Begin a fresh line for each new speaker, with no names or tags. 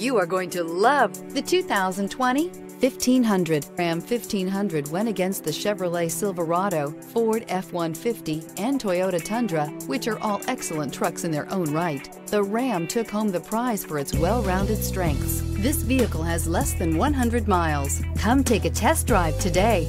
You are going to love the 2020 1500. Ram 1500 went against the Chevrolet Silverado, Ford F-150, and Toyota Tundra, which are all excellent trucks in their own right. The Ram took home the prize for its well-rounded strengths. This vehicle has less than 100 miles. Come take a test drive today.